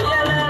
Yeah.